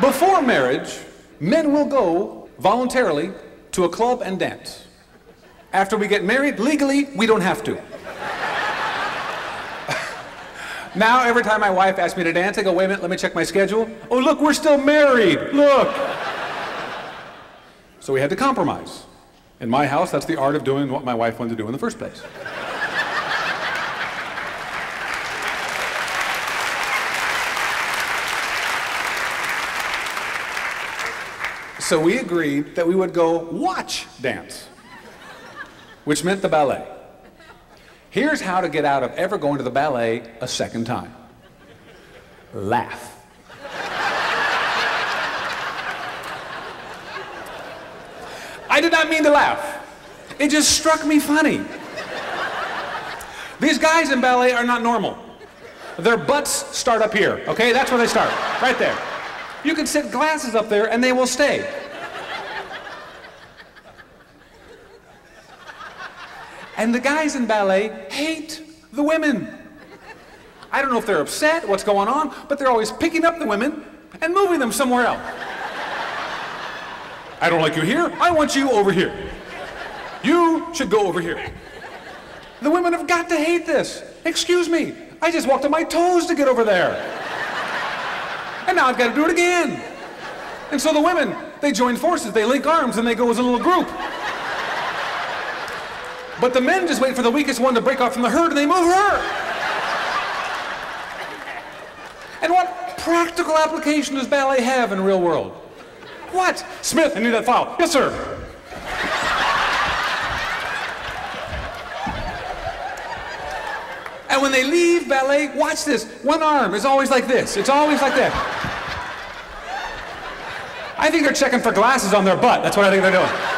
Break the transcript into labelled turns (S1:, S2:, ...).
S1: Before marriage, men will go voluntarily to a club and dance. After we get married, legally, we don't have to. now, every time my wife asks me to dance, I go, wait a minute, let me check my schedule. Oh, look, we're still married. Look. So we had to compromise. In my house, that's the art of doing what my wife wanted to do in the first place. So we agreed that we would go watch dance, which meant the ballet. Here's how to get out of ever going to the ballet a second time laugh. I did not mean to laugh. It just struck me funny. These guys in ballet are not normal. Their butts start up here, okay? That's where they start, right there. You can sit glasses up there and they will stay. And the guys in ballet hate the women. I don't know if they're upset, what's going on, but they're always picking up the women and moving them somewhere else. I don't like you here, I want you over here. You should go over here. The women have got to hate this. Excuse me, I just walked on my toes to get over there. And now I've got to do it again. And so the women, they join forces, they link arms, and they go as a little group. But the men just wait for the weakest one to break off from the herd and they move her. And what practical application does ballet have in real world? What? Smith, I need that file. Yes, sir. And when they leave ballet, watch this. One arm is always like this. It's always like that. I think they're checking for glasses on their butt. That's what I think they're doing.